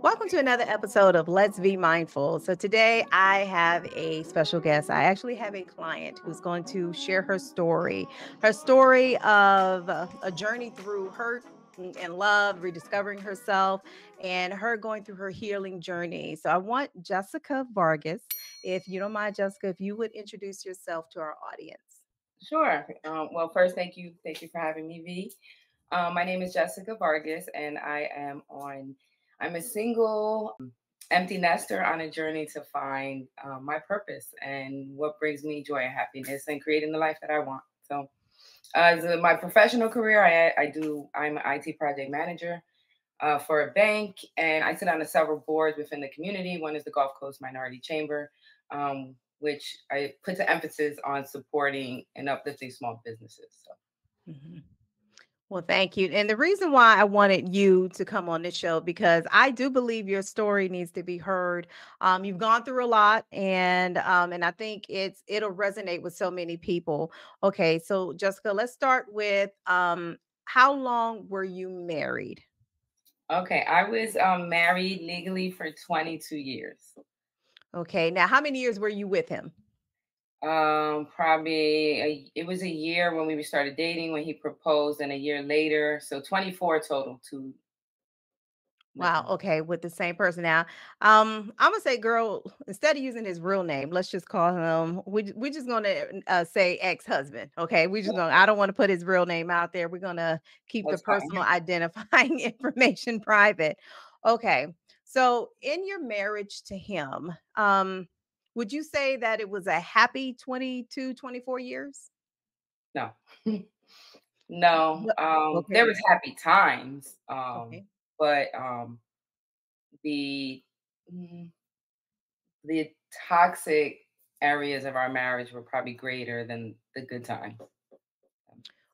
Welcome to another episode of Let's Vee Mindful. So, today I have a special guest. I actually have a client who's going to share her story, her story of a journey through hurt and love, rediscovering herself, and her going through her healing journey. So, I want Jessica Vargas, if you don't mind, Jessica, if you would introduce yourself to our audience. Sure. Um, well, first, thank you. Thank you for having me, Vee. Um, my name is Jessica Vargas, and I am on I'm a single empty nester on a journey to find um, my purpose and what brings me joy and happiness and creating the life that I want. So, as uh, my professional career, I, I do, I'm an IT project manager uh, for a bank and I sit on several boards within the community. One is the Gulf Coast Minority Chamber, um, which I put the emphasis on supporting and uplifting small businesses. So. Mm-hmm. Well, thank you. And the reason why I wanted you to come on this show because I do believe your story needs to be heard. Um, you've gone through a lot, and um, and I think it's it'll resonate with so many people. Okay, so Jessica, let's start with um, how long were you married? Okay, I was um, married legally for 22 years. Okay, now how many years were you with him? Um, probably a, it was a year when we started dating when he proposed, and a year later, so 24 total. To Wow. Okay, with the same person now. Um, I'm gonna say, girl, instead of using his real name, let's just call him. We we're just gonna uh, say ex-husband. Okay, we just gonna. I don't want to put his real name out there. We're gonna keep That's the personal fine. identifying information private. Okay. So in your marriage to him, um, would you say that it was a happy 22, 24 years? No. no. Um, okay. there was happy times. Um, okay. but um the mm, the toxic areas of our marriage were probably greater than the good times.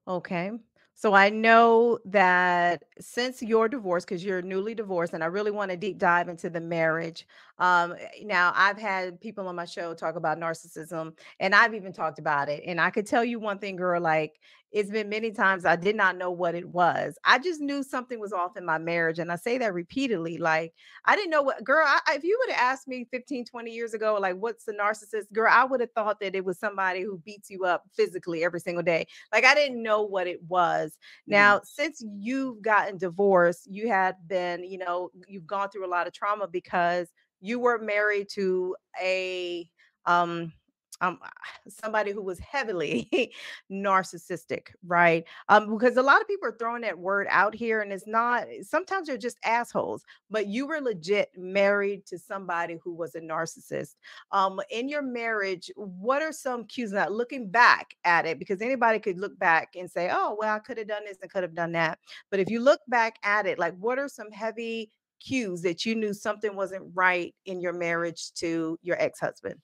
Okay. So I know that since your divorce, because you're newly divorced, and I really want to deep dive into the marriage. Um, eh, now I've had people on my show talk about narcissism, and I've even talked about it. And I could tell you one thing, girl, like it's been many times I did not know what it was. I just knew something was off in my marriage. And I say that repeatedly. Like, I didn't know what, girl, I, if you would have asked me 15, 20 years ago, like, what's the narcissist, girl, I would have thought that it was somebody who beats you up physically every single day. Like, I didn't know what it was. Mm-hmm. Now, since you've gotten divorced, you had been, you know, you've gone through a lot of trauma because you were married to a, um, um somebody who was heavily narcissistic right? Um because a lot of people are throwing that word out here and it's not sometimes they're just assholes but you were legit married to somebody who was a narcissist. Um in your marriage what are some cues now looking back at it because anybody could look back and say oh well i could have done this and could have done that. But if you look back at it like what are some heavy cues that you knew something wasn't right in your marriage to your ex-husband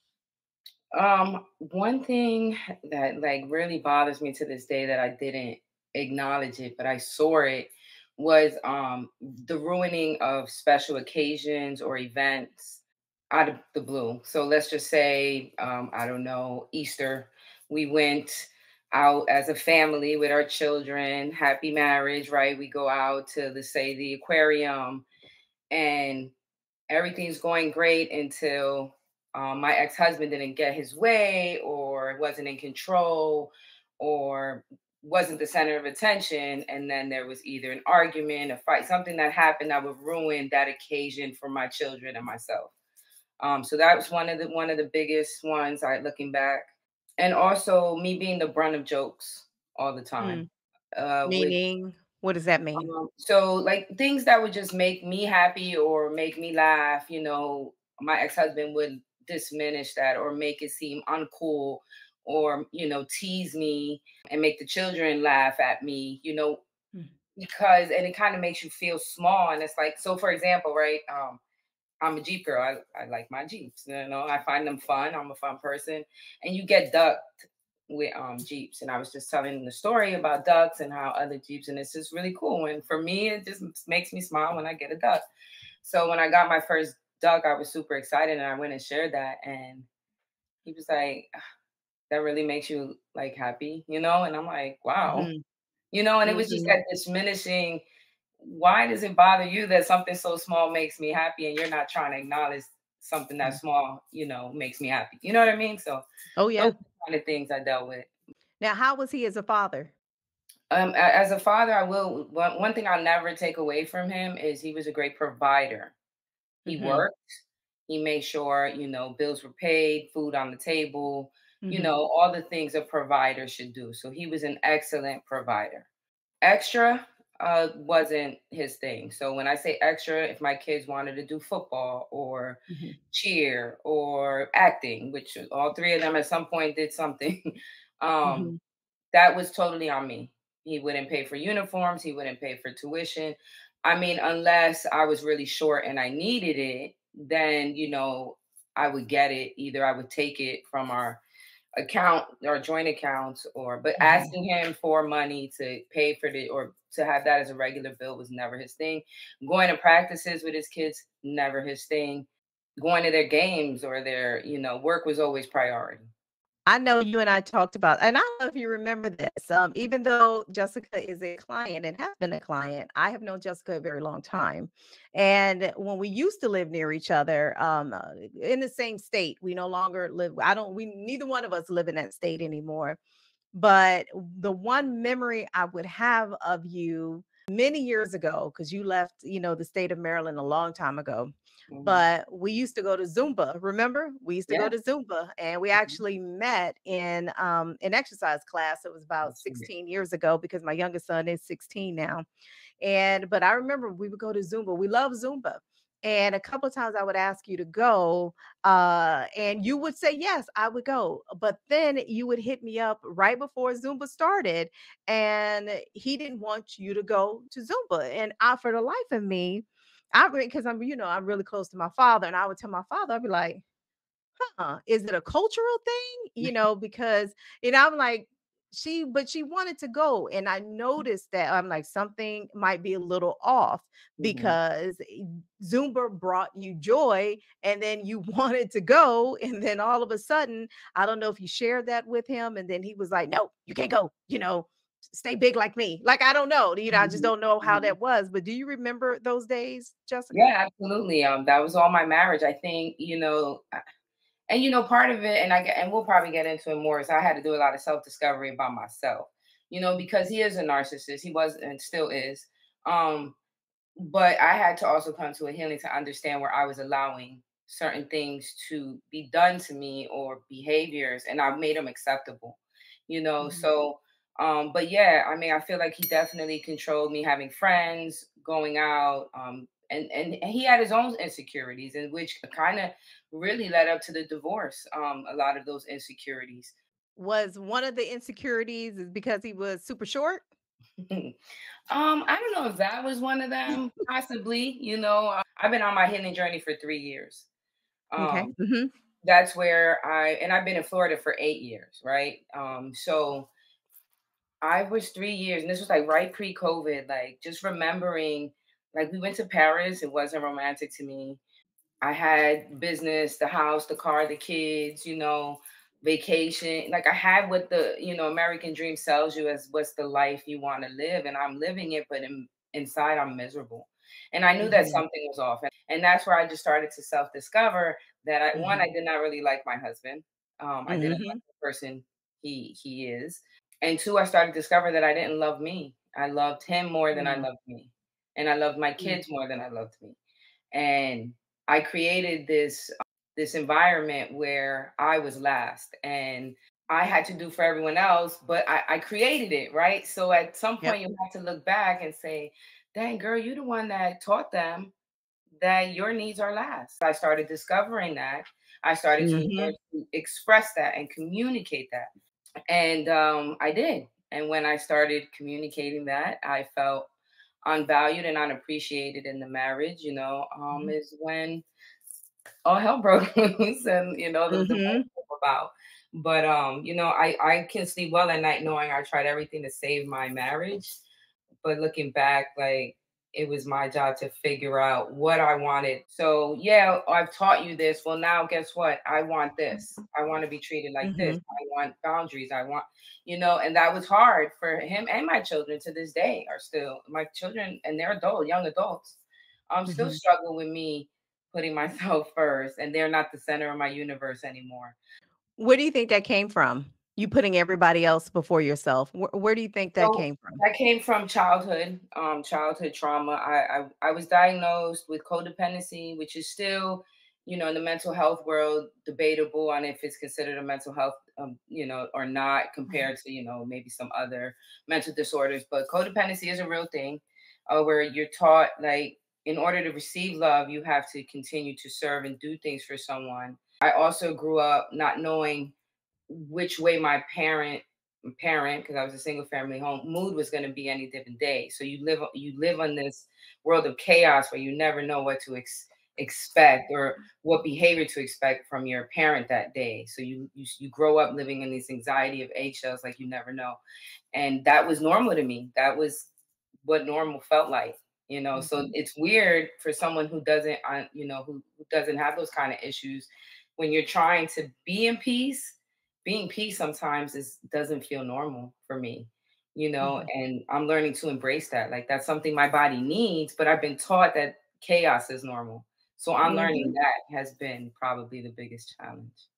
um, one thing that like really bothers me to this day that I didn't acknowledge it, but I saw it was um the ruining of special occasions or events out of the blue. So let's just say um, I don't know, Easter. We went out as a family with our children, happy marriage, right? We go out to the say the aquarium and everything's going great until um, my ex-husband didn't get his way or wasn't in control or wasn't the center of attention and then there was either an argument a fight something that happened that would ruin that occasion for my children and myself. Um, so that was one of the one of the biggest ones i looking back. And also me being the brunt of jokes all the time mm. uh, meaning with, what does that mean um, so like things that would just make me happy or make me laugh you know my ex-husband would diminish that or make it seem uncool or you know tease me and make the children laugh at me you know mm-hmm. because and it kind of makes you feel small and it's like so for example right um i'm a jeep girl I, I like my jeeps you know i find them fun i'm a fun person and you get ducked with um jeeps and i was just telling the story about ducks and how other jeeps and it's just really cool and for me it just makes me smile when i get a duck so when i got my first duck, I was super excited and I went and shared that. And he was like, ah, that really makes you like happy, you know? And I'm like, wow. Mm-hmm. You know, and it was just that diminishing why does it bother you that something so small makes me happy and you're not trying to acknowledge something that Mm. small, you know, makes me happy? You know what I mean? So Oh, yeah. Kind of things I dealt with. Now, how was he as a father? Um, as a father, I will one, one thing I'll never take away from him is he was a great provider. He Mhm, worked, he made sure, you know, bills were paid, food on the table, you mhm, know, all the things a provider should do. So he was an excellent provider. Extra uh wasn't his thing. So when I say extra, if my kids wanted to do football or mhm, cheer or acting, which all three of them at some point did something, um mhm. that was totally on me. He wouldn't pay for uniforms, he wouldn't pay for tuition. I mean, unless I was really short and I needed it, then, you know, I would get it. Either I would take it from our account or joint accounts or but Mhm. asking him for money to pay for the or to have that as a regular bill was never his thing. Going to practices with his kids, never his thing. Going to their games or their, you know, work was always priority. I know you and I talked about and I don't know if you remember this, um, even though Jessica is a client and has been a client, I have known Jessica a very long time. And when we used to live near each other, um, uh, in the same state, we no longer live I don't we neither one of us live in that state anymore. But the one memory I would have of you many years ago, because you left, you know, the state of Maryland a long time ago, Mhm. but we used to go to Zumba. Remember? We used to go to Zumba and we Mhm. actually met in um an exercise class. It was about That's great. 16 years ago because my youngest son is 16 now. And but I remember we would go to Zumba. We love Zumba. And a couple of times I would ask you to go, uh, and you would say, Yes, I would go. But then you would hit me up right before Zumba started, and he didn't want you to go to Zumba. And I, for the life of me, I because I'm, you know, I'm really close to my father, and I would tell my father, I'd be like, huh, is it a cultural thing? You know, because you know, I'm like, she, but she wanted to go. And I noticed that I'm like, something might be a little off Mhm. because eh, Zumba brought you joy and then you wanted to go. And then all of a sudden, I don't know if you shared that with him. And then he was like, no, you can't go, you know, stay big like me. Like, I don't know. You know, I just Mhm. don't know how Mhm. that was. But do you remember those days, Jessica? Yeah, absolutely. Um, that was all my marriage. I think, you know, and you know, part of it, and I get, and we'll probably get into it more, is I had to do a lot of self discovery about myself. You know, because he is a narcissist. He was and still is. Um, but I had to also come to a healing to understand where I was allowing certain things to be done to me or behaviors, and I've made them acceptable. You know, Mhm. so um, but yeah, I mean, I feel like he definitely controlled me having friends, going out, um, and and he had his own insecurities, and which kind of really led up to the divorce. Um, a lot of those insecurities. Was one of the insecurities is because he was super short? um, I don't know if that was one of them. Possibly, you know, uh, I've been on my healing journey for three years. Okay. Um, Mhm. that's where I and I've been in Florida for eight years, right? Um, so I was three years, and this was like right pre-COVID, like just remembering, like we went to Paris. It wasn't romantic to me. I had business, the house, the car, the kids, you know, vacation. Like I had what the, you know, American dream sells you as what's the life you want to live. And I'm living it, but in, inside I'm miserable. And I knew that Mhm. something was off. And, and that's where I just started to self-discover that I one, I did not really like my husband. Um, I didn't like Mhm. the person he he is. And two, I started to discover that I didn't love me. I loved him more than I Mm. loved me. And I loved my Mm. kids more than I loved me and I created this this environment where I was last and I had to do for everyone else, but I, I created it, right? So at some Yep. point you have to look back and say, dang girl, you're the one that taught them that your needs are last. I started discovering that. I started Mhm. to express that and communicate that. And um, I did. And when I started communicating that, I felt unvalued and unappreciated in the marriage, you know, um, Mhm. is when all hell broke loose and, you know, the Mhm. came about. But, um, you know, I, I can sleep well at night knowing I tried everything to save my marriage. But looking back, like, it was my job to figure out what I wanted. So, yeah, I've taught you this. Well, now guess what? I want this. I want to be treated like this. Mhm. I want boundaries. I want, you know, and that was hard for him and my children to this day are still my children and they're adult, young adults. I'm um, still Mhm. struggle with me putting myself first, and they're not the center of my universe anymore. Where do you think that came from? You putting everybody else before yourself. Where, where do you think that So came from? that came from childhood, um, childhood trauma. I, I I was diagnosed with codependency, which is still, you know, in the mental health world, debatable on if it's considered a mental health, um, you know, or not Mhm. compared to, you know, maybe some other mental disorders. But codependency is a real thing, uh, where you're taught like in order to receive love, you have to continue to serve and do things for someone. I also grew up not knowing which way my parent parent because I was a single family home mood was going to be any given day. So you live you live on this world of chaos where you never know what to ex- expect or what behavior to expect from your parent that day. So you you you grow up living in this anxiety of eggshells like you never know. And that was normal to me. That was what normal felt like. You know, so Mhm. it's weird for someone who doesn't, uh, you know, who doesn't have those kind of issues when you're trying to be in peace being peace sometimes is doesn't feel normal for me you know Mhm. and i'm learning to embrace that like that's something my body needs but i've been taught that chaos is normal so i'm learning Mhm. that has been probably the biggest challenge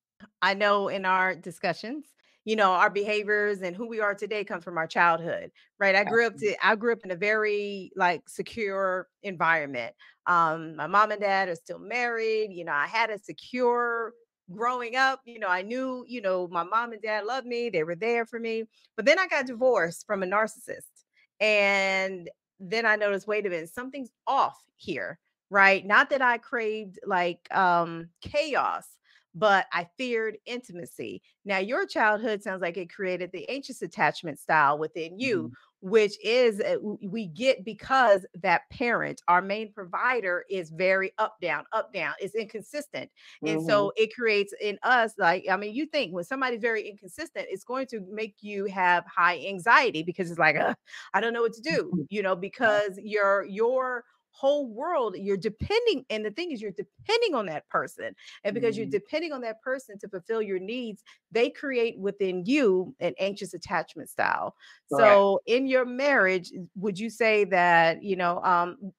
I know in our discussions, you know, our behaviors and who we are today comes from our childhood, right? I grew up to I grew up in a very like secure environment. Um, my mom and dad are still married. You know, I had a secure growing up. You know, I knew, you know, my mom and dad loved me, they were there for me. But then I got divorced from a narcissist. And then I noticed, wait a minute, something's off here, right? Not that I craved like um chaos but I feared intimacy. Now, your childhood sounds like it created the anxious attachment style within you, Mhm. Which is uh, we get because that parent, our main provider, is very up down, up down, It's inconsistent. And Mhm. so it creates in us, like, I mean, you think when somebody's very inconsistent, it's going to make you have high anxiety because it's like, uh, I don't know what to do, Mhm. you know, because your your whole world you're depending and the thing is you're depending on that person and because you're Mhm. depending on that person to fulfill your needs, they create within you an anxious attachment style. Correct. So in your marriage, would you say that, you know, um,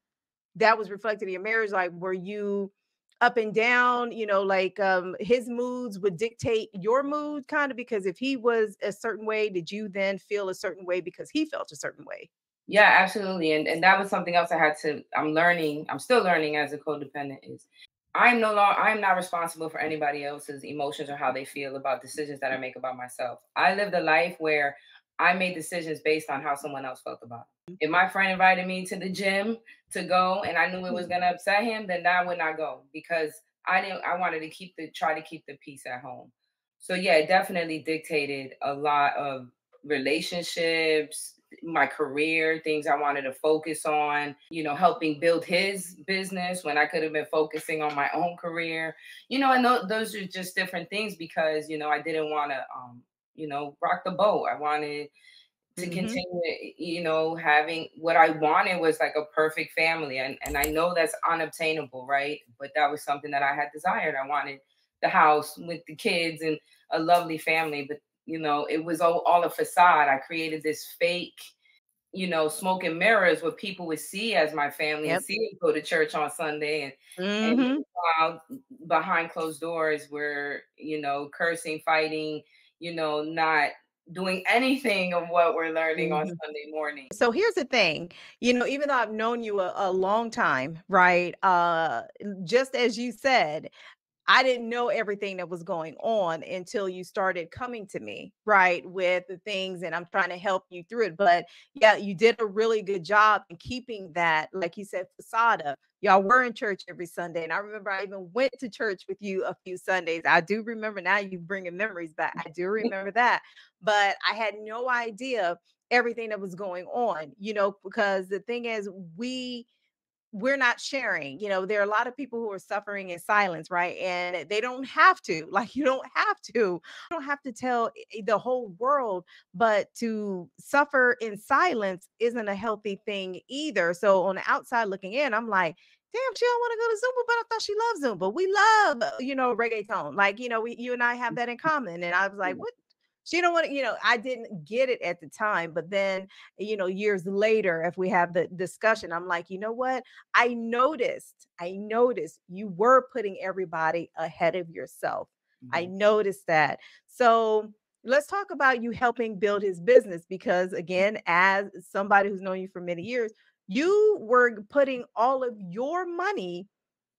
that was reflected in your marriage? Like, were you up and down, you know, like um his moods would dictate your mood kind of because if he was a certain way, did you then feel a certain way because he felt a certain way? Yeah, absolutely. And and that was something else I had to I'm learning, I'm still learning as a codependent is I'm no longer I'm not responsible for anybody else's emotions or how they feel about decisions that I make about myself. I lived a life where I made decisions based on how someone else felt about it. If my friend invited me to the gym to go and I knew it was Mhm. gonna upset him, then I would not go because I didn't I wanted to keep the try to keep the peace at home. So yeah, it definitely dictated a lot of relationships, my career, things I wanted to focus on, you know, helping build his business when I could have been focusing on my own career, you know, and tho- those are just different things because, you know, I didn't want to, um, you know, rock the boat. I wanted to Mhm. continue, you know, having what I wanted was like a perfect family. And, and I know that's unobtainable, right? But that was something that I had desired. I wanted the house with the kids and a lovely family. But, you know, it was all, all a facade. I created this fake, you know, smoke and mirrors what people would see as my family and Yep. see me go to church on Sunday and and Mhm. meanwhile, behind closed doors we're, you know, cursing, fighting, you know, not doing anything of what we're learning on Mhm. Sunday morning. So here's the thing, you know, even though I've known you a, a long time, right? Uh, just as you said, I didn't know everything that was going on until you started coming to me, right? With the things, and I'm trying to help you through it. But yeah, you did a really good job in keeping that, like you said, facade up. Y'all were in church every Sunday. And I remember I even went to church with you a few Sundays. I do remember now you bringing memories back. I do remember that. But I had no idea everything that was going on, you know, because the thing is, we we're not sharing. You know, there are a lot of people who are suffering in silence, right? And they don't have to. Like you don't have to. You don't have to tell the whole world, but to suffer in silence isn't a healthy thing either. So on the outside looking in, I'm like, damn, she don't want to go to Zumba, but I thought she loved Zumba. We love, uh, you know, reggaeton. Like, you know, we you and I have that in common. And I was like, what? She don't want to, you know, I didn't get it at the time, but then, you know, years later, if we have the discussion, I'm like, you know what? I noticed, I noticed you were putting everybody ahead of yourself. I Mhm. noticed that. So let's talk about you helping build his business because, again, as somebody who's known you for many years, you were putting all of your money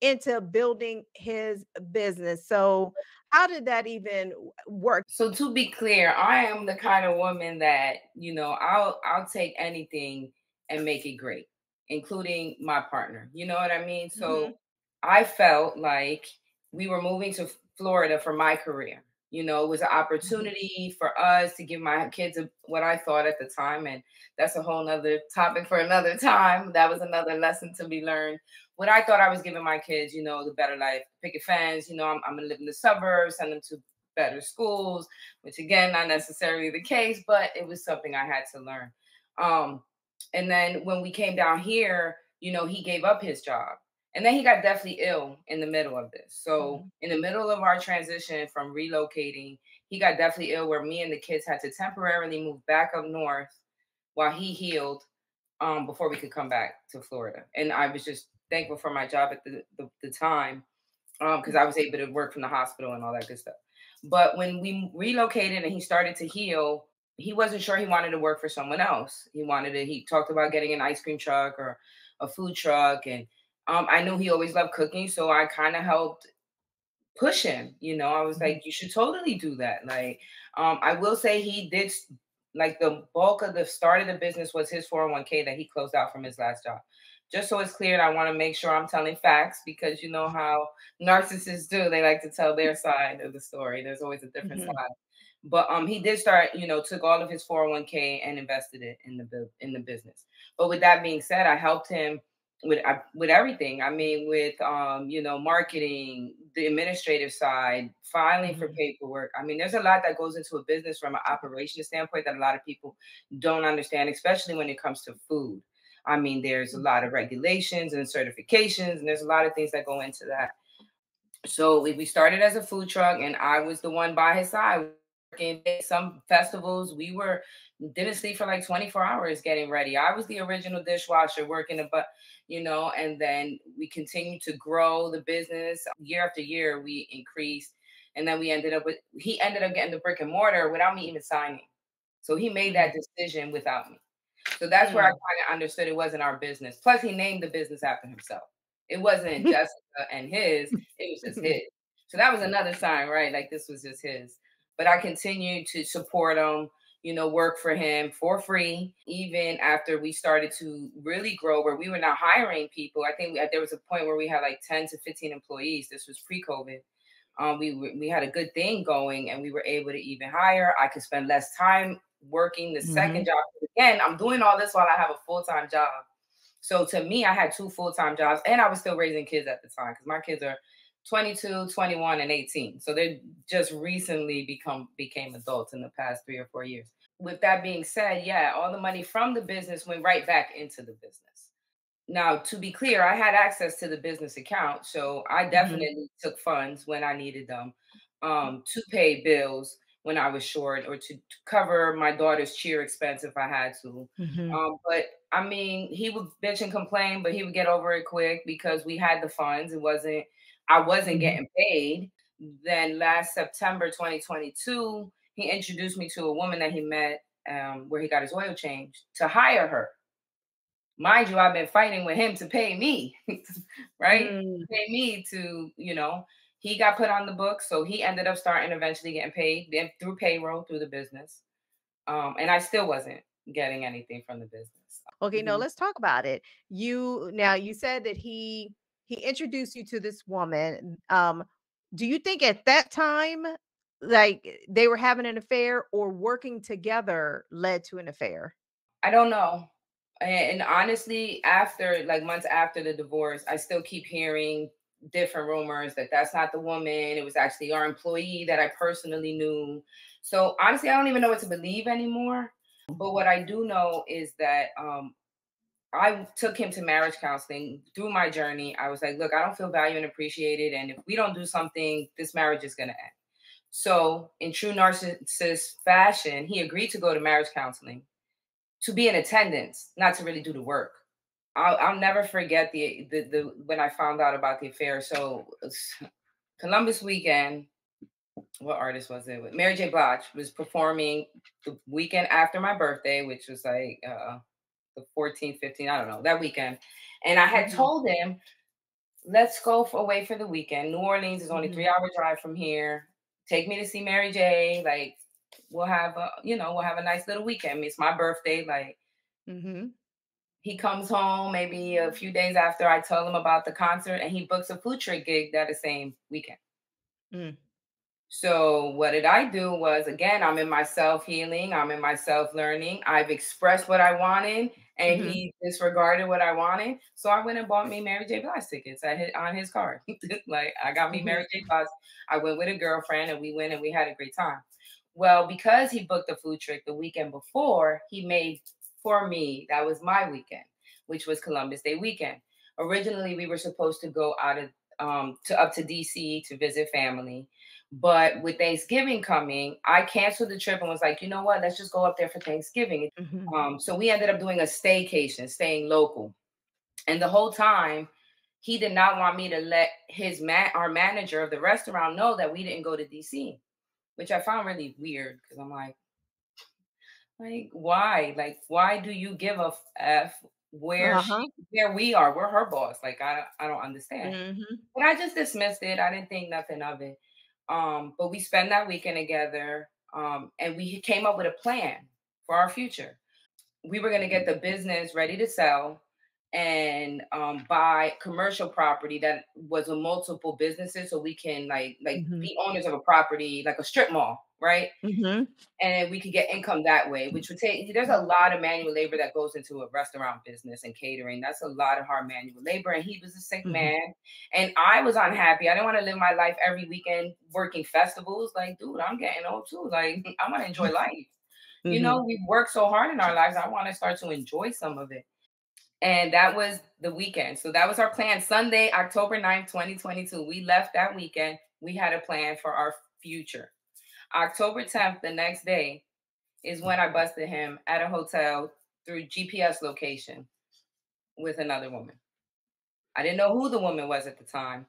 into building his business. So, how did that even work? So to be clear, I am the kind of woman that, you know, I'll I'll take anything and make it great, including my partner. You know what I mean? So mm-hmm. I felt like we were moving to Florida for my career. You know, it was an opportunity for us to give my kids what I thought at the time. And that's a whole nother topic for another time. That was another lesson to be learned. What I thought I was giving my kids, you know, the better life, picket fence, you know, I'm, I'm gonna live in the suburbs, send them to better schools, which again, not necessarily the case, but it was something I had to learn. Um, and then when we came down here, you know, he gave up his job. And then he got deathly ill in the middle of this. So, mhm, in the middle of our transition from relocating, he got deathly ill where me and the kids had to temporarily move back up north while he healed um, before we could come back to Florida. And I was just thankful for my job at the, the, the time because I was able to work from the hospital and all that good stuff. But when we relocated and he started to heal, he wasn't sure he wanted to work for someone else. He wanted to, he talked about getting an ice cream truck or a food truck. And um, I knew he always loved cooking. So I kind of helped push him. You know, I was mhm, like, you should totally do that. Like, um, I will say he did like the bulk of the start of the business was his 401k that he closed out from his last job. Just so it's clear, I want to make sure I'm telling facts because you know how narcissists do. They like to tell their side of the story. There's always a different mhm, side. But um, he did start, you know, took all of his 401k and invested it in the bu- in the business. But with that being said, I helped him with with everything. I mean, with um, you know, marketing, the administrative side, filing for mhm, paperwork. I mean, there's a lot that goes into a business from an operation standpoint that a lot of people don't understand, especially when it comes to food. I mean, there's a mhm, lot of regulations and certifications, and there's a lot of things that go into that. So we started as a food truck, and I was the one by his side working some festivals. We were didn't sleep for like 24 hours getting ready. I was the original dishwasher working, but you know, and then we continued to grow the business year after year. We increased, and then we ended up with he ended up getting the brick and mortar without me even signing. So he made that mhm, decision without me. So that's where I mm. kind of understood it wasn't our business. Plus, he named the business after himself. It wasn't Jessica and his, it was just his. So that was another sign, right? Like this was just his. But I continued to support him, you know, work for him for free, even after we started to really grow, where we were not hiring people. I think we, there was a point where we had like 10 to 15 employees. This was pre COVID. Um, we we had a good thing going, and we were able to even hire. I could spend less time working the second Mhm, job. Again, I'm doing all this while I have a full time job. So to me, I had two full time jobs, and I was still raising kids at the time because my kids are 22, 21, and 18. So they just recently become became adults in the past three or four years. With that being said, yeah, all the money from the business went right back into the business. Now, to be clear, I had access to the business account, so I mhm, definitely took funds when I needed them um, to pay bills when I was short or to, to cover my daughter's cheer expense if I had to. mhm, Um, but I mean, he would bitch and complain, but he would get over it quick because we had the funds. It wasn't, I wasn't mhm, getting paid. Then last September 2022, he introduced me to a woman that he met um, where he got his oil changed to hire her mind you, I've been fighting with him to pay me, right? mm. Pay me to, you know, he got put on the book, so he ended up starting eventually getting paid then through payroll through the business. Um, and I still wasn't getting anything from the business. Okay, no, Mhm. let's talk about it. You now you said that he he introduced you to this woman. Um, do you think at that time, like they were having an affair or working together led to an affair? I don't know. And honestly, after like months after the divorce, I still keep hearing different rumors that that's not the woman. It was actually our employee that I personally knew. So honestly, I don't even know what to believe anymore. But what I do know is that um, I took him to marriage counseling through my journey. I was like, look, I don't feel valued and appreciated. And if we don't do something, this marriage is going to end. So, in true narcissist fashion, he agreed to go to marriage counseling to be in attendance, not to really do the work. I'll, I'll never forget the, the the when I found out about the affair. So, Columbus weekend, what artist was it? Mary J. Blige was performing the weekend after my birthday, which was like uh, the 14th, 15th, I don't know, that weekend. And I had mm-hmm. told him, let's go for, away for the weekend. New Orleans is only mm-hmm. three hour drive from here. Take me to see Mary J. Like, we'll have a, you know, we'll have a nice little weekend. It's my birthday. Like, mm-hmm. he comes home maybe a few days after I tell him about the concert and he books a food truck gig that the same weekend. Mm. So what did I do was again, I'm in my self healing, I'm in my self learning. I've expressed what I wanted and mm-hmm. he disregarded what I wanted. So I went and bought me Mary J. Blige tickets. I hit on his card. like I got me mm-hmm. Mary J. Blige. I went with a girlfriend and we went and we had a great time. Well, because he booked the food trip the weekend before, he made for me, that was my weekend, which was Columbus Day weekend. Originally, we were supposed to go out of um to up to DC to visit family. But with Thanksgiving coming, I canceled the trip and was like, you know what? Let's just go up there for Thanksgiving. Mm-hmm. Um, so we ended up doing a staycation, staying local. And the whole time, he did not want me to let his man, our manager of the restaurant, know that we didn't go to DC, which I found really weird because I'm like, like why? Like why do you give a f where uh-huh. she, where we are? We're her boss. Like I I don't understand. Mm-hmm. But I just dismissed it. I didn't think nothing of it. Um, but we spent that weekend together um, and we came up with a plan for our future. We were going to get the business ready to sell and um, buy commercial property that was a multiple businesses so we can like like mm-hmm. be owners of a property like a strip mall right mm-hmm. and we could get income that way which would take there's a lot of manual labor that goes into a restaurant business and catering that's a lot of hard manual labor and he was a sick mm-hmm. man and i was unhappy i didn't want to live my life every weekend working festivals like dude i'm getting old too like i want to enjoy life you mm-hmm. know we've worked so hard in our lives i want to start to enjoy some of it and that was the weekend. So that was our plan. Sunday, October 9th, 2022. We left that weekend. We had a plan for our future. October 10th, the next day, is when I busted him at a hotel through GPS location with another woman. I didn't know who the woman was at the time.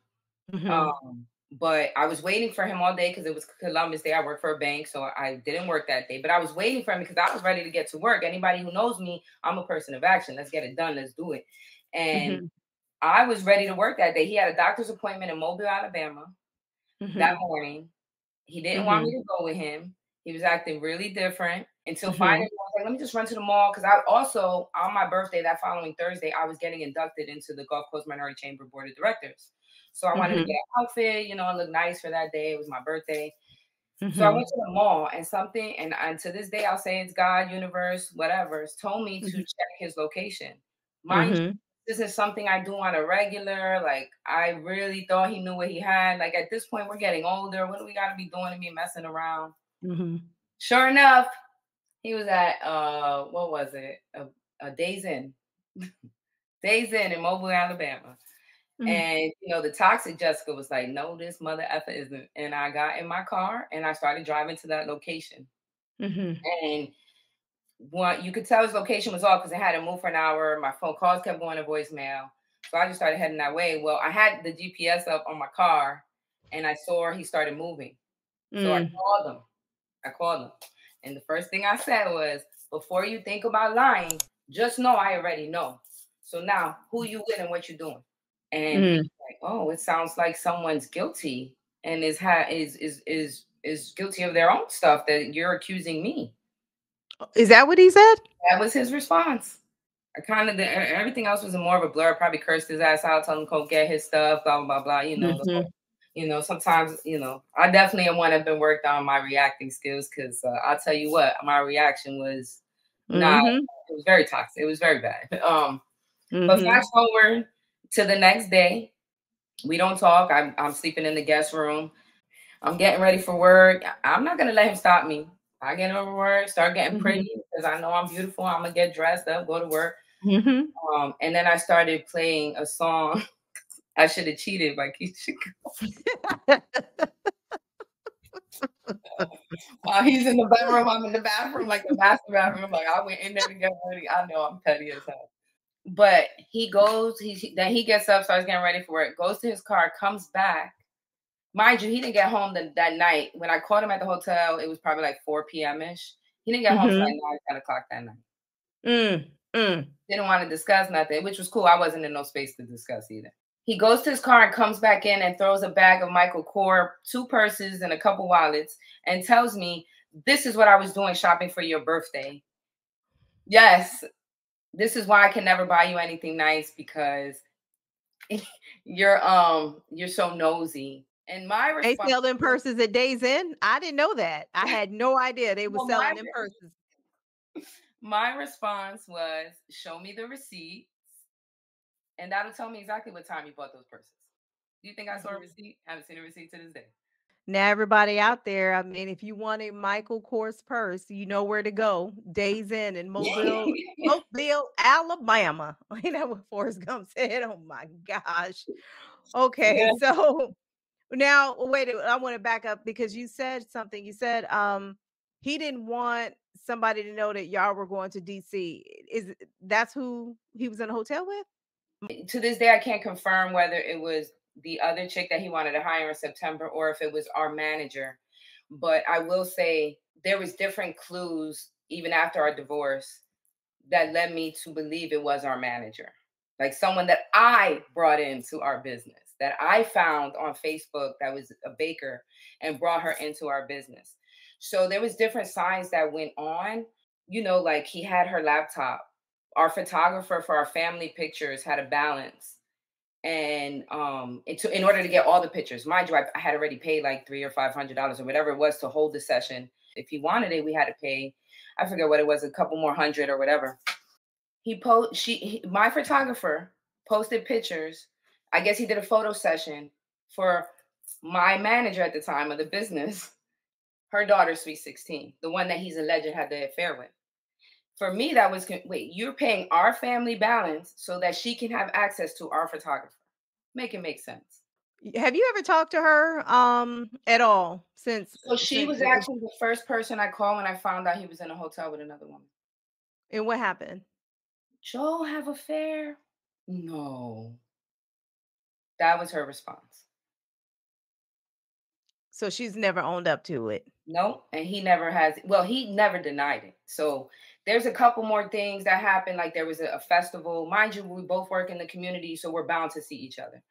Mm-hmm. Um, but I was waiting for him all day because it was Columbus Day. I work for a bank, so I didn't work that day. But I was waiting for him because I was ready to get to work. Anybody who knows me, I'm a person of action. Let's get it done. Let's do it. And mm-hmm. I was ready to work that day. He had a doctor's appointment in Mobile, Alabama mm-hmm. that morning. He didn't mm-hmm. want me mm-hmm. to go with him. He was acting really different until mm-hmm. finally I was like, let me just run to the mall. Cause I also on my birthday that following Thursday, I was getting inducted into the Gulf Coast Minority Chamber Board of Directors. So I wanted mm-hmm. to get an outfit, you know, look nice for that day. It was my birthday. Mm-hmm. So I mm-hmm. went to the mall and something, and, and to this day, I'll say it's God, universe, whatever, told me to mm-hmm. check his location. Mind you, mm-hmm. this is something I do on a regular. Like I really thought he knew what he had. Like at this point, we're getting older. What do we got to be doing to be messing around? Mm-hmm. Sure enough, he was at uh, what was it? A, a Days Inn, Days Inn in Mobile, Alabama. Mm-hmm. And you know, the toxic Jessica was like, "No, this mother effer isn't." And I got in my car and I started driving to that location. Mm-hmm. And what you could tell his location was off because I had to move for an hour. My phone calls kept going to voicemail, so I just started heading that way. Well, I had the GPS up on my car, and I saw he started moving. Mm. So I mm. called him. I called him, and the first thing I said was, "Before you think about lying, just know I already know. So now, who you with and what you doing?" And mm. like, oh, it sounds like someone's guilty and is ha- is is is is guilty of their own stuff that you're accusing me. Is that what he said? That was his response. I kind of everything else was more of a blur. Probably cursed his ass out, told him go get his stuff, blah blah blah. blah you know, mm-hmm. you know. Sometimes you know, I definitely am one have been worked on my reacting skills because uh, I'll tell you what, my reaction was Nah, Mhm. it was very toxic. It was very bad. Um, but Mhm. fast forward to the next day, we don't talk. I'm I'm sleeping in the guest room. I'm getting ready for work. I'm not gonna let him stop me. I get over work, start getting Mhm. pretty because I know I'm beautiful. I'm gonna get dressed up, go to work. Mhm. Um, and then I started playing a song. I should have cheated by Keyshia. Cole. While he's in the bedroom, I'm in the bathroom, like the master bathroom. Like I went in there to get ready. I know I'm petty as hell. But he goes, he he- then he gets up, starts getting ready for work, goes to his car, comes back. Mind you, he didn't get home the, that night. When I called him at the hotel, it was probably like 4 p.m. ish. He didn't get home till Mhm. like 9, 10 o'clock that night. Mm, mm. Didn't want to discuss nothing, which was cool. I wasn't in no space to discuss either. He goes to his car and comes back in and throws a bag of Michael Kors, two purses, and a couple wallets, and tells me, This is what I was doing shopping for your birthday. Yes, this is why I can never buy you anything nice because you're um you're so nosy. And my They sell them purses at Days Inn? I didn't know that. I had no idea they were Well, selling my them purses. my response was show me the receipts and that'll tell me exactly what time you bought those purses. Do you think I saw a Mhm. receipt? I haven't seen a receipt to this day. Now, everybody out there, I mean, if you wanted Michael Kors purse, you know where to go. Days Inn in Mobile, Mobile, Alabama. Ain't that what Forrest Gump said? Oh my gosh. Okay, Yeah. so now wait, I want to back up because you said something. You said um he didn't want somebody to know that y'all were going to DC. Is that's who he was in a hotel with? to this day, I can't confirm whether it was the other chick that he wanted to hire in September or if it was our manager. But I will say there was different clues even after our divorce that led me to believe it was our manager, like someone that I brought into our business that I found on Facebook that was a baker and brought her into our business. So there was different signs that went on. You know, like he had her laptop our photographer for our family pictures had a balance and um in order to get all the pictures. Mind you I, I had already paid like three or five hundred dollars or whatever it was to hold the session. If he wanted it we had to pay i forget what it was a couple more hundred or whatever. He post she he, my photographer posted pictures. I guess he did a photo session for my manager at the time of the business. Her daughter sweet 16 the one that he's alleged had the affair with for me that was wait you're paying our family balance so that she can have access to our photographer make it make sense Have you ever talked to her um at all since so she since was actually the first person i called when i found out he was in a hotel with another woman and what happened? joe have affair no that was her response So she's never owned up to it. No, and he never has. Well, he never denied it. So there's a couple more things that happened. Like there was a, a festival. Mind you, we both work in the community, so we're bound to see each other.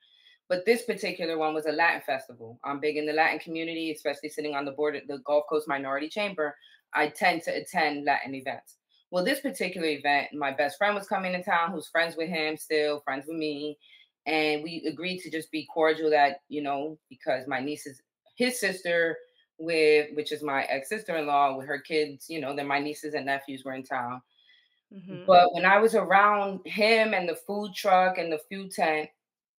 But this particular one was a Latin festival. I'm big in the Latin community, especially sitting on the board of the Gulf Coast Minority Chamber. I tend to attend Latin events. Well, this particular event, my best friend was coming to town, who's friends with him, still friends with me. And we agreed to just be cordial that, you know, because my niece's his sister with which is my ex-sister-in-law with her kids, you know, then my nieces and nephews were in town. Mhm. But when I was around him and the food truck and the food tent,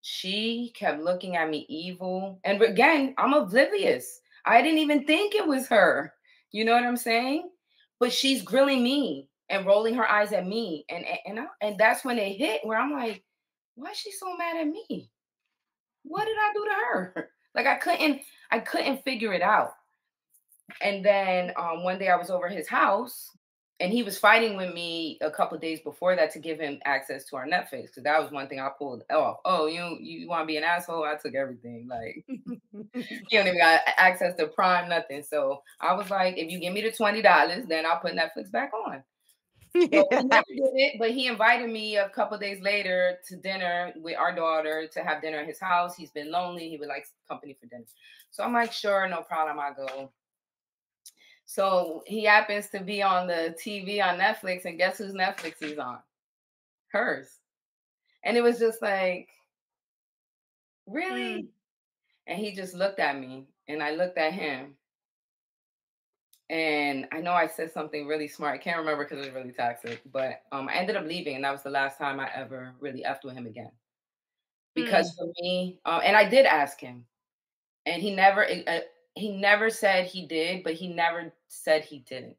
she kept looking at me evil. And again, I'm oblivious. I didn't even think it was her. You know what I'm saying? But she's grilling me and rolling her eyes at me. And and and, I, and that's when it hit where I'm like, why is she so mad at me? What did I do to her? Like I couldn't I couldn't figure it out. And then um, one day I was over his house and he was fighting with me a couple days before that to give him access to our Netflix because that was one thing I pulled off. Oh, you you want to be an asshole? I took everything. Like you don't even got access to Prime, nothing. So I was like, if you give me the twenty dollars, then I'll put Netflix back on. So he did it, but he invited me a couple days later to dinner with our daughter to have dinner at his house. He's been lonely. He would like company for dinner. So I'm like, sure, no problem. I go. So he happens to be on the TV on Netflix, and guess whose Netflix he's on? Hers. And it was just like, really? Mm. And he just looked at me, and I looked at him. And I know I said something really smart. I can't remember because it was really toxic, but um, I ended up leaving, and that was the last time I ever really effed with him again. Because Mm, for me, um, and I did ask him, and he never, uh, he never said he did, but he never said he didn't.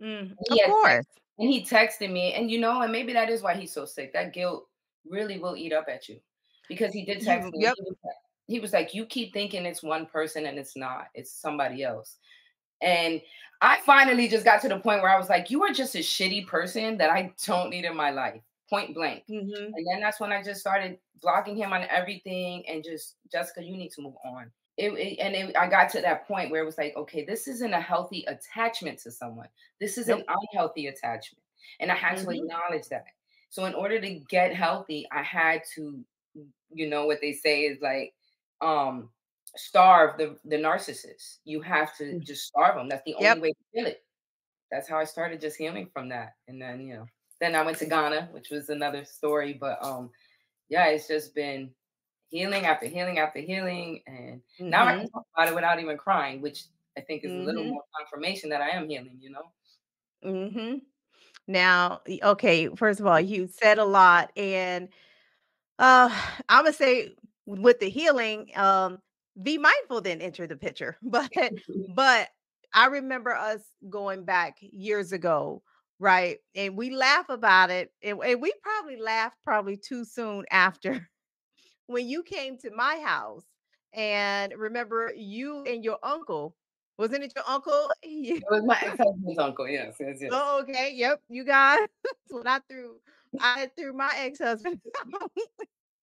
mm, He of course. text, and he texted me, and you know, and maybe that is why he's so sick. That guilt really will eat up at you, because he did text me. yep. He was, like- he was like, "You keep thinking it's one person, and it's not. It's somebody else." And I finally just got to the point where I was like, you are just a shitty person that I don't need in my life, point blank. Mhm. And then that's when I just started blocking him on everything and just, Jessica, you need to move on. It, it- and it, I got to that point where it was like, okay, this isn't a healthy attachment to someone. This is an unhealthy attachment. And I had to Mhm. acknowledge that. So in order to get healthy, I had to, you know, what they say is like, um, starve the the narcissist. You have to Mm. just starve them. That's the only way to heal it. That's how I started just healing from that. And then, you know, then I went to Ghana, which was another story. But um, yeah, it's just been healing after healing after healing. And now I can Mhm. talk about it without even crying, which I think is a little Mhm. more confirmation that I am healing, you know? Mhm. Now, okay, first of all, you said a lot, and, uh, Imma say with the healing, um, be mindful then enter the picture. But but I remember us going back years ago, right? And we laugh about it, and and we probably laughed probably too soon after when you came to my house, and remember you and your uncle wasn't it your uncle? It was my ex-husband's uncle. Yes, yes, yes. Oh, okay. Yep. You guys. when I threw, I threw my ex-husband.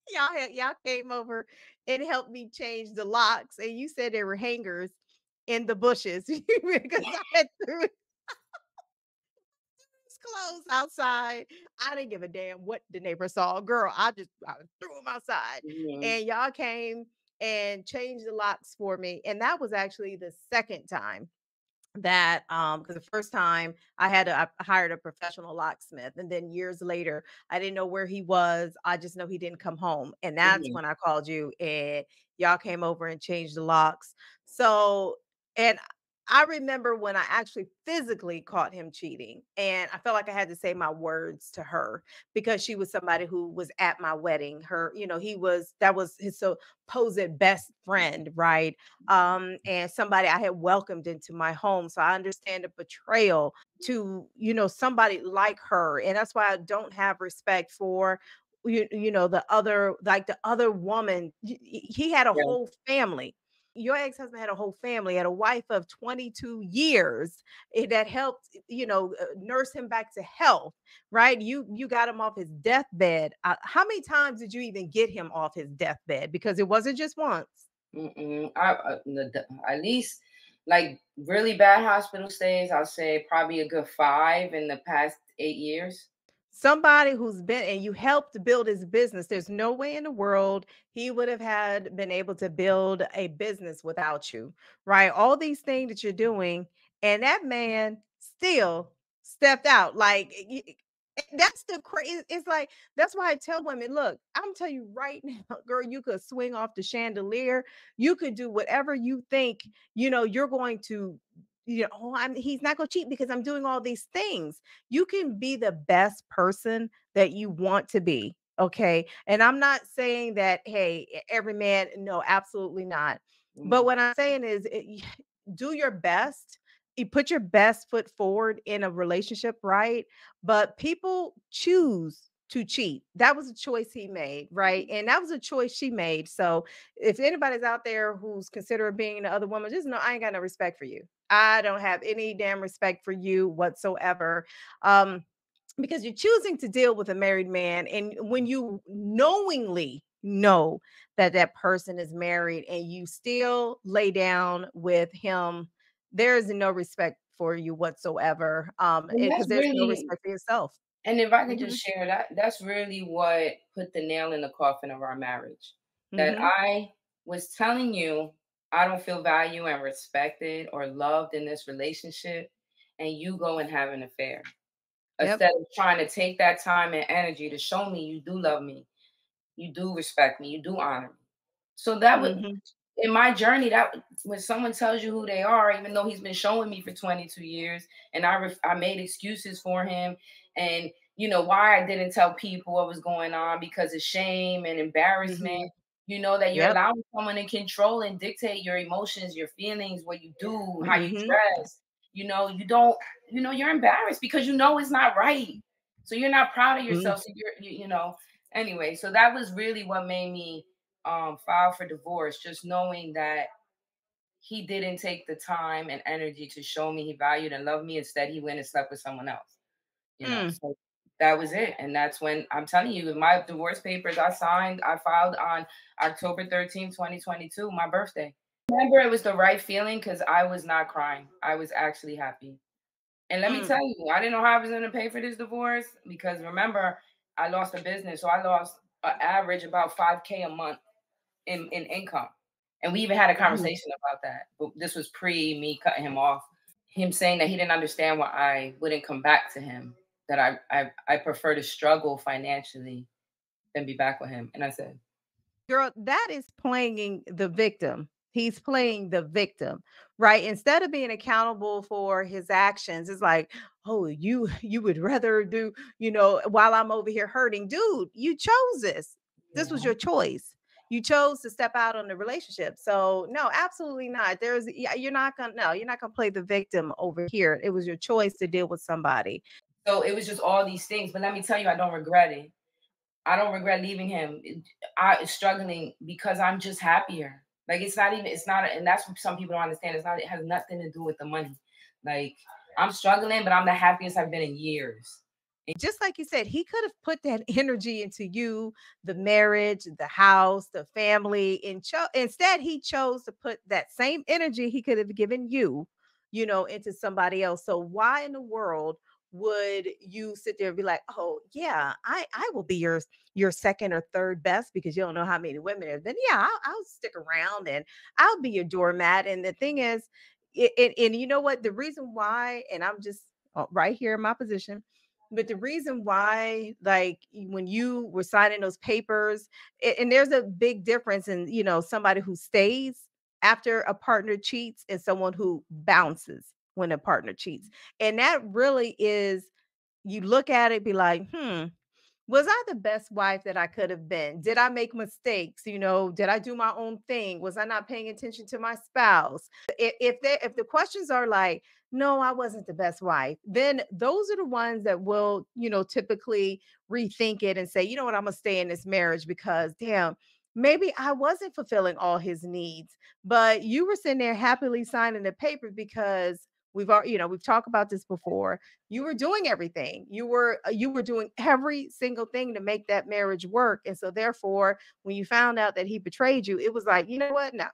y'all had, y'all came over and helped me change the locks, and you said there were hangers in the bushes because I had threw clothes outside. I didn't give a damn what the neighbor saw. Girl, I just I threw them outside, Mhm, and y'all came and changed the locks for me, and that was actually the second time that um because the first time I had to, I hired a professional locksmith and then years later I didn't know where he was. I just know he didn't come home. And that's mhm. when I called you and y'all came over and changed the locks. So and I remember when I actually physically caught him cheating and I felt like I had to say my words to her because she was somebody who was at my wedding. Her, you know, he was that was his supposed best friend, right? um, and somebody I had welcomed into my home. So I understand the betrayal to, you know, somebody like her. And that's why I don't have respect for you, you know, the other, like the other woman. He had a Yeah, whole family. Your ex-husband had a whole family, had a wife of 22 years eh, that helped, you know, uh, nurse him back to health, right? You you got him off his deathbed. Uh, how many times did you even get him off his deathbed? Because it wasn't just once. I, uh, at least like really bad hospital stays, I'll say probably a good five in the past eight years. Somebody who's been and you helped build his business. There's no way in the world he would have had been able to build a business without you, right? All these things that you're doing, and that man still stepped out. Like y- eh, that's the crazy. It's like that's why I tell women, look, I'm telling you right now, girl, you could swing off the chandelier, you could do whatever you think, you know, you're going to, you know, oh, I'm he's not gonna cheat because I'm doing all these things you can be the best person that you want to be. Okay. And I'm not saying that, hey, every man, no, absolutely not. But Mhm. what I'm saying is it, do your best. You put your best foot forward in a relationship, right? But people choose to cheat. That was a choice he made, right? And that was a choice she made. So if anybody's out there who's considering being the other woman, just know I ain't got no respect for you. I don't have any damn respect for you whatsoever. Um, because you're choosing to deal with a married man and when you knowingly know that that person is married and you still lay down with him there is no respect for you whatsoever um And because there's no respect for yourself and if I could hmm just share that, that's really what put the nail in the coffin of our marriage. That hmm I was telling you I don't feel value and respected or loved in this relationship, and you go and have an affair. yep Instead of trying to take that time and energy to show me you do love me, you do respect me, you do honor me. So that would hmm in my journey, that when someone tells you who they are, even though he's been showing me for 22 years, and I ref, I made excuses for him, and you know why I didn't tell people what was going on because of shame and embarrassment. Mm-hmm. You know that you're yep. allowing someone to control and dictate your emotions, your feelings, what you do, mm-hmm. how you mm-hmm. dress. You know, you don't, you know, you're embarrassed because you know it's not right. So you're not proud of yourself. Mm-hmm. So you're, you, you know, anyway. So that was really what made me um, file for divorce, just knowing that he didn't take the time and energy to show me he valued and loved me. Instead, he went and slept with someone else. You know, mm. so that was it. And that's when I'm telling you, my divorce papers I signed, I filed on October 13, 2022, my birthday. Remember, it was the right feeling because I was not crying. I was actually happy. And let mm. me tell you, I didn't know how I was going to pay for this divorce because remember, I lost a business. So I lost an average about 5K a month in, in income. And we even had a mm-hmm. conversation mm. about that. But this was pre me cutting him off. Him saying that he didn't understand why I wouldn't come back to him. That I I, I prefer to struggle financially than be back with him. And I said, Girl, that is playing the victim. He's playing the victim, right? Instead of being accountable for his actions, it's like, oh, you you would rather do, you know, while I'm over here hurting. Dude, you chose this. This was your choice you chose to step out on the relationship. So no, absolutely not. There's you're not gonna no, you're not gonna play the victim over here. It was your choice to deal with somebody. So it was just all these things. But let me tell you, I don't regret it. I don't regret leaving him. I struggling because I'm just happier. Like it's not even, it's not, and that's what some people don't understand. It's not, it has nothing to do with the money. Like I'm struggling, but I'm the happiest I've been in years. And just like you said, he could have put that energy into you, the marriage, the house, the family. And cho- instead, he chose to put that same energy he could have given you, you know, into somebody else. So why in the world would you sit there and be like, "Oh, yeah, I I will be your your second or third best because you don't know how many women there." Then yeah, I'll, I'll stick around and I'll be your doormat. And the thing is, it, it, and you know what? The reason why, and I'm just uh, right here in my position but the reason why like when you were signing those papers and there's a big difference in you know somebody who stays after a partner cheats and someone who bounces when a partner cheats and that really is you look at it be like hmm was I the best wife that I could have been? Did I make mistakes? You know, did I do my own thing? Was I not paying attention to my spouse? If they, if the questions are like, no, I wasn't the best wife, then those are the ones that will, you know, typically rethink it and say, you know what, I'm gonna stay in this marriage because damn, maybe I wasn't fulfilling all his needs, but you were sitting there happily signing the paper because we've already, you know, we've talked about this before. You were doing everything. You were uh, you were doing every single thing to make that marriage work. And so therefore, when you found out that he betrayed you, it was like, you know what? No.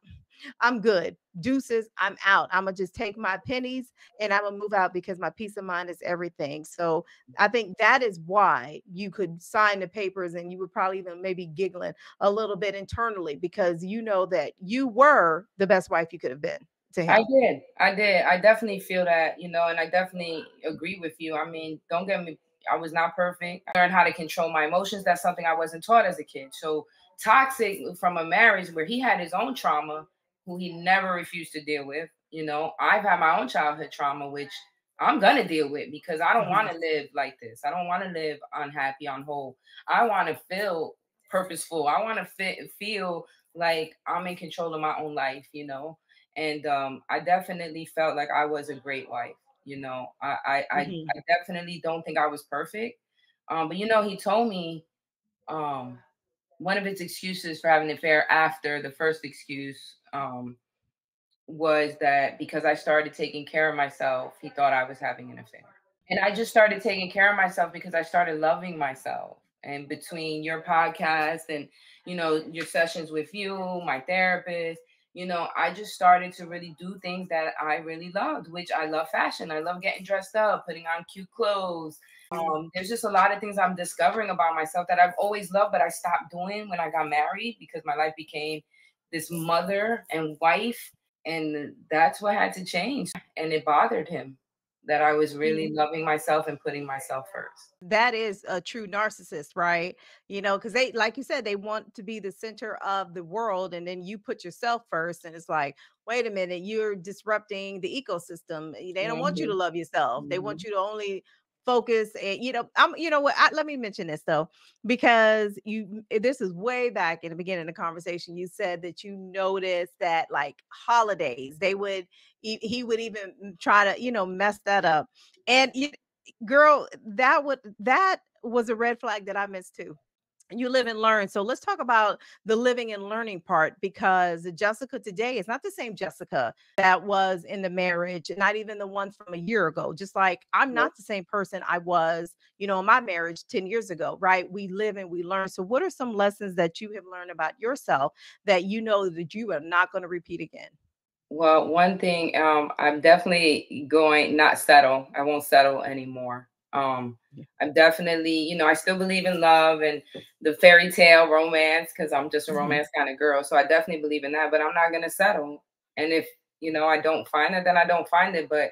I'm good. Deuces, I'm out. I'm gonna just take my pennies and I'm gonna move out because my peace of mind is everything. So I think that is why you could sign the papers and you would probably even maybe giggling a little bit internally because you know that you were the best wife you could have been to him. I did. I did. I definitely feel that, you know, and I definitely agree with you. I mean, don't get me I was not perfect. I learned how to control my emotions. That's something I wasn't taught as a kid. So toxic from a marriage where he had his own trauma who he never refused to deal with. You know, I've had my own childhood trauma, which I'm gonna deal with because I don't mm-hmm. want to live like this. I don't want to live unhappy, on whole. I want to feel purposeful. I want to fit, feel like I'm in control of my own life. You know, and um, I definitely felt like I was a great wife. You know, I I, mm-hmm. I, I definitely don't think I was perfect. Um, but you know, he told me um, one of his excuses for having an affair after the first excuse um, was that because I started taking care of myself, he thought I was having an affair. And I just started taking care of myself because I started loving myself. And between your podcast and, you know, your sessions with you, my therapist, you know, I just started to really do things that I really loved, which I love fashion. I love getting dressed up, putting on cute clothes. Um, there's just a lot of things I'm discovering about myself that I've always loved, but I stopped doing when I got married because my life became this mother and wife and that's what had to change and it bothered him that I was really Mhm. loving myself and putting myself first. That is a true narcissist, right? You know, because they, like you said, they want to be the center of the world, and then you put yourself first, and it's like, wait a minute, you're disrupting the ecosystem. Eh, They don't want you to love yourself. They want you to only focus and you know i'm you know what I, let me mention this though because you eh, this is way back in the beginning of the conversation you said that you noticed that like holidays they would he, would even mm, try to you know mess that up. And you, girl that would that was a red flag that i missed too you live and learn. So let's talk about the living and learning part because Jessica today is not the same Jessica that was in the marriage, not even the one from a year ago. Just like I'm not the same person I was, you know, in my marriage 10 years ago, right? We live and we learn. So, what are some lessons that you have learned about yourself that you know that you are not going to repeat again? Well, one thing, um, I'm definitely going not settle. I won't settle anymore. Um, I'm definitely, you know, I still believe in love and the fairy tale romance because I'm just a Mhm, romance kind of girl. So I definitely believe in that, but I'm not gonna settle. And if you know I don't find it, then I don't find it. But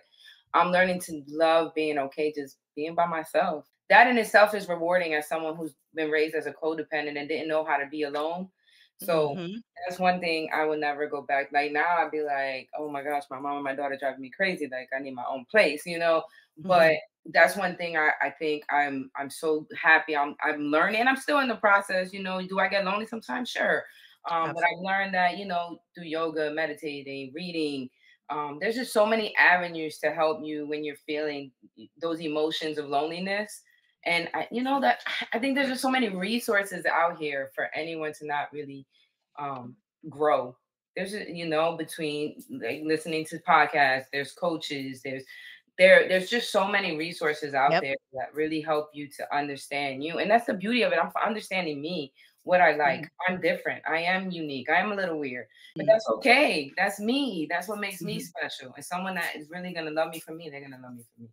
I'm learning to love being okay, just being by myself. That in itself is rewarding as someone who's been raised as a codependent and didn't know how to be alone. So mhm, that's one thing I will never go back. Like now, I'd be like, oh my gosh, my mom and my daughter driving me crazy. Like I need my own place, you know. But mhm, that's one thing I, I think I'm I'm so happy. I'm I'm learning. I'm still in the process. You know, do I get lonely sometimes? Sure. Um, but I've learned that you know through yoga, meditating, reading. Um, there's just so many avenues to help you when you're feeling those emotions of loneliness. And I, you know that I think there's just so many resources out here for anyone to not really um, grow. There's, you know, between like listening to podcasts, there's coaches, there's there, there's just so many resources out Yep. there that really help you to understand you. And that's the beauty of it. I'm understanding me, what I like. I'm different. I am unique. I am a little weird, but that's okay. That's me. That's what makes me mhm, special. And someone that is really gonna love me for me, they're gonna love me for me.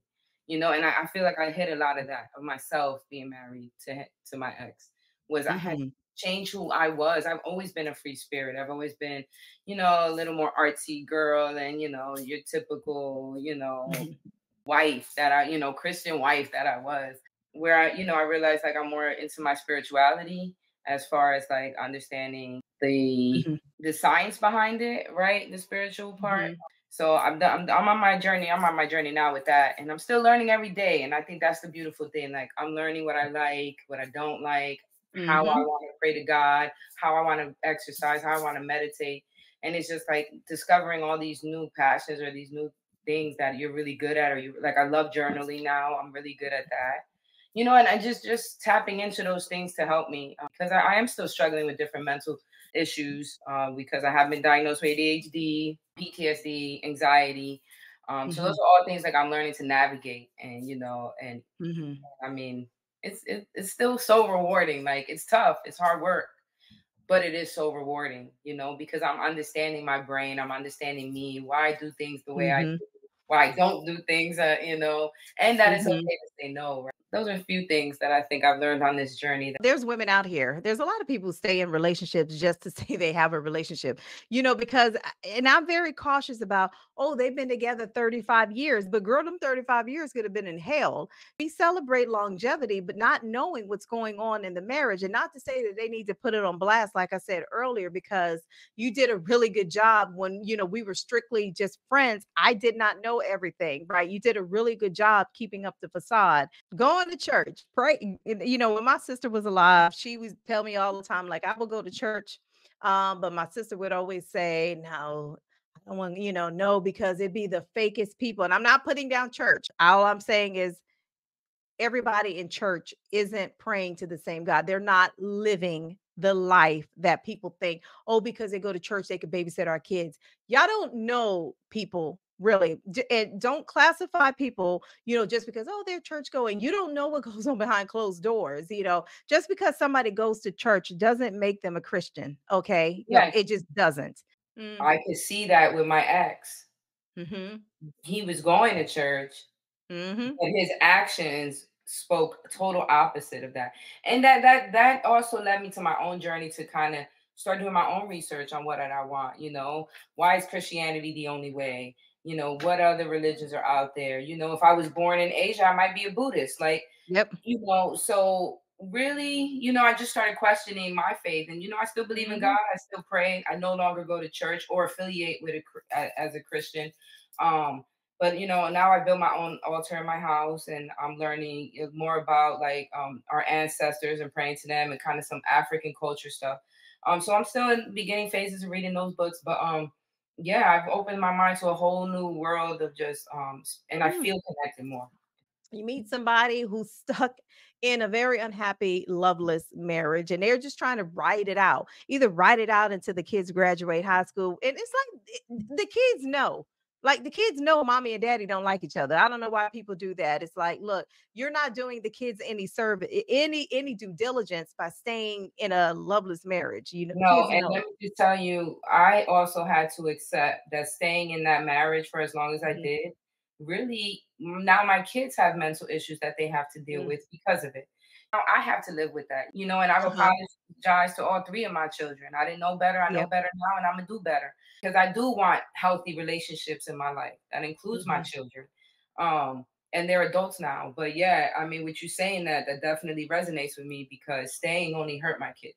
You know, and I, I feel like I hit a lot of that of myself being married to to my ex was I had mhm, change who I was. I've always been a free spirit. I've always been, you know, a little more artsy girl and, you know, your typical, you know, wife that I, you know, Christian wife that I was. Where I, you know, I realized like I'm more into my spirituality as far as like understanding the mhm, the science behind it, right? The spiritual part. mhm, So I'm, do- I'm I'm on my journey. I'm on my journey now with that, and I'm still learning every day. And I think that's the beautiful thing. Like I'm learning what I like, what I don't like, how I mhm, want to pray to God, how I want to exercise, how I want to meditate. And it's just like discovering all these new passions or these new things that you're really good at, or you like. I love journaling now. I'm really good at that. You know, and I just just tapping into those things to help me because I, I am still struggling with different mental issues uh, because I have been diagnosed with ADHD, PTSD, anxiety. Um, so those mhm, are all things like I'm learning to navigate, and you know, and mhm, I mean, it's it, it's still so rewarding. Like it's tough, it's hard work, but it is so rewarding, you know, because I'm understanding my brain, I'm understanding me, why I do things the way I mhm, do, why I don't do things, uh, you know, and that it's okay mhm. to say no. Right? Those are a few things that I think I've learned on this journey. There's women out here. There's a lot of people who stay in relationships just to say they have a relationship, you know, because, uh, and I'm very cautious about, oh, they've been together 35 years, but girl, them 35 years could have been in hell. We celebrate longevity, but not knowing what's going on in the marriage. And not to say that they need to put it on blast, like I said earlier, because you did a really good job when, you know, we were strictly just friends. I did not know everything, right? You did a really good job keeping up the facade going to church, pray. You know, when my sister was alive, she would tell me all the time, like, I will go to church. Um, but my sister would always say, No, I don't want, you know, no, because it'd be the fakest people. And I'm not putting down church. All I'm saying is everybody in church isn't praying to the same God. They're not living the life that people think, oh, because they go to church, they could babysit our kids. Y'all don't know people really. D- And don't classify people, you know, just because, oh, they're church going. You don't know what goes on behind closed doors. You know, just because somebody goes to church doesn't make them a Christian. Okay. Yes, it just doesn't. I Mm-hmm. could see that with my ex. Mm-hmm. He was going to church, Mm-hmm. but his actions spoke total opposite of that. And that that that also led me to my own journey to kind of start doing my own research on what I want. You know, why is Christianity the only way? You know, what other religions are out there? You know, if I was born in Asia, I might be a Buddhist. Like, yep. You know, so really, you know, I just started questioning my faith, and you know, I still believe in mm-hmm. God. I still pray. I no longer go to church or affiliate with a as a Christian. Um, but you know, now I built my own altar in my house, and I'm learning more about like um, our ancestors and praying to them, and kind of some African culture stuff. Um, so I'm still in beginning phases of reading those books, but um, yeah, I've opened my mind to a whole new world of just um, and I mm. feel connected more. You meet somebody who's stuck in a very unhappy, loveless marriage, and they're just trying to write it out. Either write it out until the kids graduate high school, and it's like the kids know like the kids know mommy and daddy don't like each other. I don't know why people do that. It's like, look, you're not doing the kids any service, any any due diligence by staying in a loveless marriage. You know, no, and know. let me just tell you, I also had to accept that staying in that marriage for as long as I mm-hmm. did, really now my kids have mental issues that they have to deal mm-hmm. with because of it. I have to live with that, you know, and I've uh-huh. apologized to all three of my children. I didn't know better. I know better now, and I'm gonna do better because I do want healthy relationships in my life. That includes mm-hmm. my children. Um, and they're adults now. But yeah, I mean, with you saying that, that definitely resonates with me because staying only hurt my kids.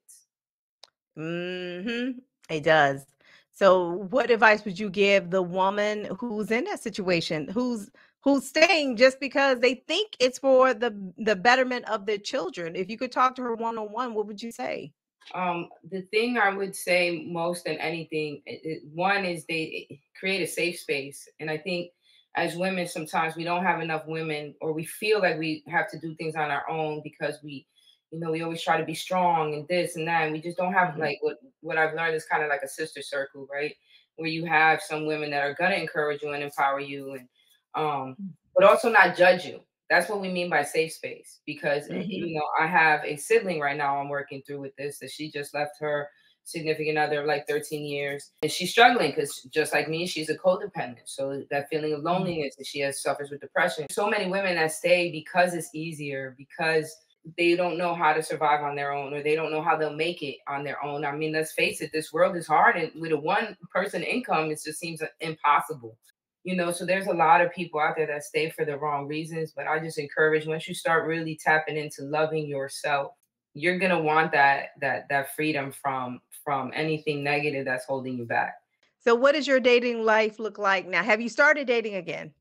Mm-hmm. It does. So, what advice would you give the woman who's in that situation, who's who's staying just because they think it's for the the betterment of their children. If you could talk to her one on one, what would you say? Um, the thing I would say most than anything, it, one is they create a safe space, and I think as women sometimes we don't have enough women, or we feel like we have to do things on our own because we, you know, we always try to be strong and this and that, and we just don't have mm-hmm. like what what I've learned is kind of like a sister circle, right? Where you have some women that are gonna encourage you and empower you and um, mm. but also not judge you. That's what we mean by safe space because mm-hmm. you know I have a sibling right now I'm working through with this that she just left her significant other of like 13 years and she's struggling because just like me she's a codependent so that feeling of mm. loneliness that she has suffers with depression so many women that stay because it's easier because they don't know how to survive on their own or they don't know how they'll make it on their own i mean let's face it this world is hard and with a one person income it just seems impossible you know so there's a lot of people out there that stay for the wrong reasons but i just encourage once you start really tapping into loving yourself you're going to want that that that freedom from from anything negative that's holding you back so what does your dating life look like now have you started dating again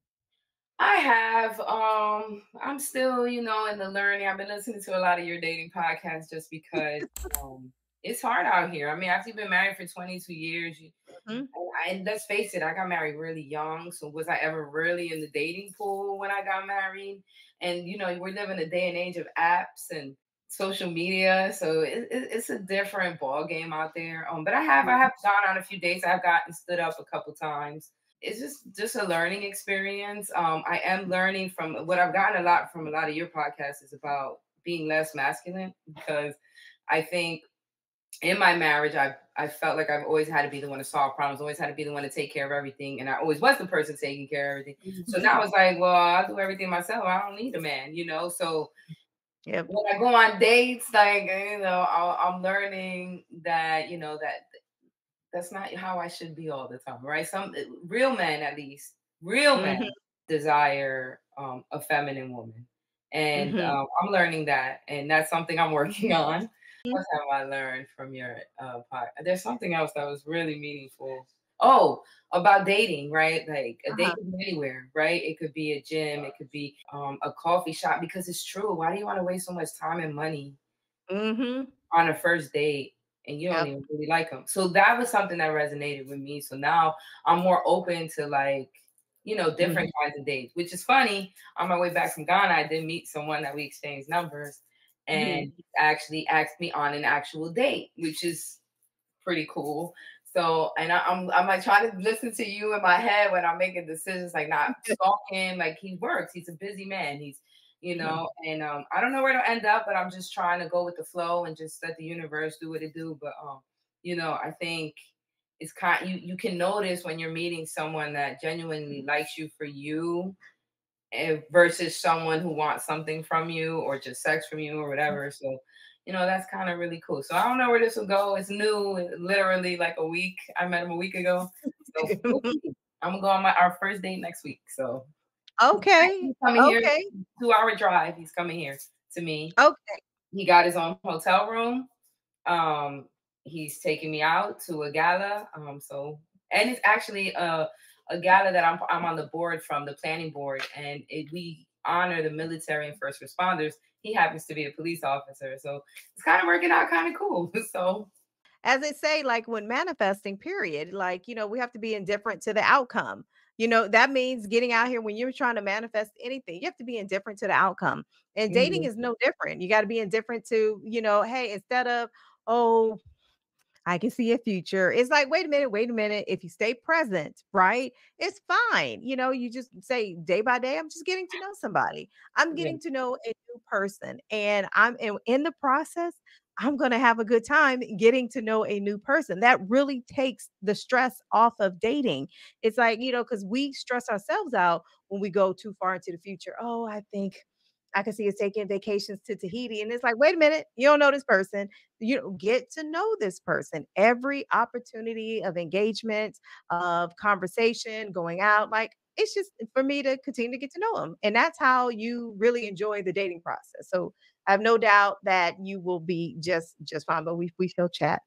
I have. Um, I'm still, you know, in the learning. I've been listening to a lot of your dating podcasts just because um it's hard out here. I mean, after you've been married for 22 years, you, mm-hmm. and let's face it, I got married really young. So was I ever really in the dating pool when I got married? And you know, we're living a day and age of apps and social media, so it, it, it's a different ball game out there. Um, but I have I have gone on a few dates. I've gotten stood up a couple times. It's just just a learning experience. Um, I am learning from what I've gotten a lot from a lot of your podcasts is about being less masculine because I think in my marriage, I I felt like I've always had to be the one to solve problems, always had to be the one to take care of everything, and I always was the person taking care of everything. Mm-hmm. So now it's like, well, I'll do everything myself. I don't need a man, you know. So yep. when I go on dates, like you know, i am learning that you know that that's not how I should be all the time, right? Some eh, real men, at least, real men mm-hmm. desire um, a feminine woman, and mm-hmm. um, I'm learning that, and that's something I'm working on. What have I learned from your uh, podcast? There's something else that was really meaningful. Oh, about dating, right? Like a uh-huh. date anywhere, right? It could be a gym, it could be um, a coffee shop because it's true. Why do you want to waste so much time and money mm-hmm. on a first date and you don't yep. even really like them? So that was something that resonated with me. So now I'm more open to like, you know, different mm-hmm. kinds of dates, which is funny. On my way back from Ghana, I did meet someone that we exchanged numbers Mm-hmm. And mm-hmm. actually asked me on an actual date, which is pretty cool. So, and I, am I'm, I'm like trying to listen to you in my head when I'm making decisions, like not stalking. Like he works, he's a busy man. He's, you mm-hmm. know, and um, I don't know where to end up, but I'm just trying to go with the flow and just let the universe do what it do. But um, you know, I think it's kind you you can notice when you're meeting someone that genuinely likes you for you versus someone who wants something from you or just sex from you or mm-hmm. whatever. So, you know, that's kind of really cool. So I don't know where this will go. It's new, literally like a week. I met him a week ago. So I'm gonna go on my our first date next week. So okay, he's coming okay. here, two hour drive. He's coming here to me. Okay. He got his own hotel room. Um, he's taking me out to a gala. Um, so and it's actually a a gala that I'm I'm on the board from the planning board, and it, we honor the military and first responders. He happens to be a police officer, so it's kind of working out kind of cool. So as they say, like when manifesting, period, like, you know, we have to be indifferent to the outcome. You know, that means getting out here when you're trying to manifest anything, you have to be indifferent to the outcome. And dating mhm, is no different. You got to be indifferent to, you know, hey, instead of, oh, I can see a future. It's like, wait a minute, wait a minute. If you stay present, right, it's fine. You know, you just say day by day, I'm just getting to know somebody. I'm yeah, getting to know a new person. And I'm in, in the process, I'm going to have a good time getting to know a new person. That really takes the stress off of dating. It's like, you know, because we stress ourselves out when we go too far into the future. Oh, I think I can see us taking vacations to Tahiti. And it's like, wait a minute, you don't know this person. You get to know this person. Every opportunity of engagement, of conversation, going out, like it's just for me to continue to get to know them. And that's how you really enjoy the dating process. So I have no doubt that you will be just just fine. But we we shall chat.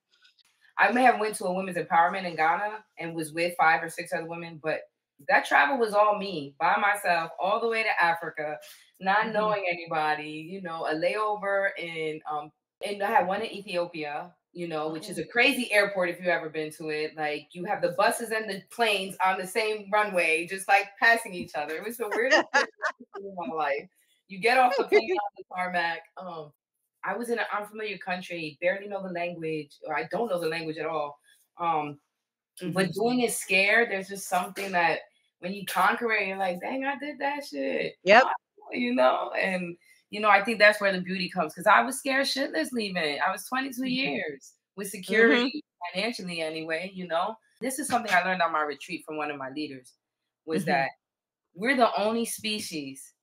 I may have went to a women's empowerment in Ghana and was with five or six other women, but that travel was all me by myself, all the way to Africa, not Mhm. knowing anybody. You know, a layover in um, and I had one in Ethiopia. You know, which is a crazy airport if you've ever been to it. Like you have the buses and the planes on the same runway, just like passing each other. It was the weirdest thing in my life. You get off the plane on the tarmac. Um, I was in an unfamiliar country, barely know the language, or I don't know the language at all. Um, but Mhm. doing it scared, there's just something that when you conquer it, you're like, dang, I did that shit. Yep. You know, and you know, I think that's where the beauty comes because I was scared shitless leaving. I was 22 Mhm. years with Mhm. security, financially anyway, you know. This is something I learned on my retreat from one of my leaders was Mhm. that we're the only species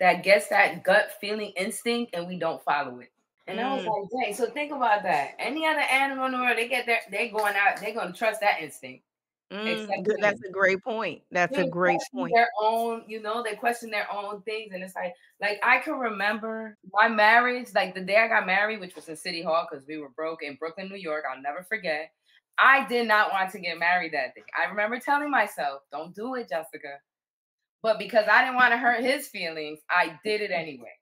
that gets that gut feeling instinct and we don't follow it. And I was Mm. like, dang, so think about that. Any other animal in the world, they get their they going out, they're gonna trust that instinct, Mm. Good. That's a great point. That's a great point. their own, you know, they question their own things. And it's like, like I can remember my marriage, like the day I got married, which was in City Hall because we were broke in Brooklyn, New York. I'll never forget. I did not want to get married that day. I remember telling myself, don't do it, Jessica. But because I didn't want to hurt his feelings, I did it anyway.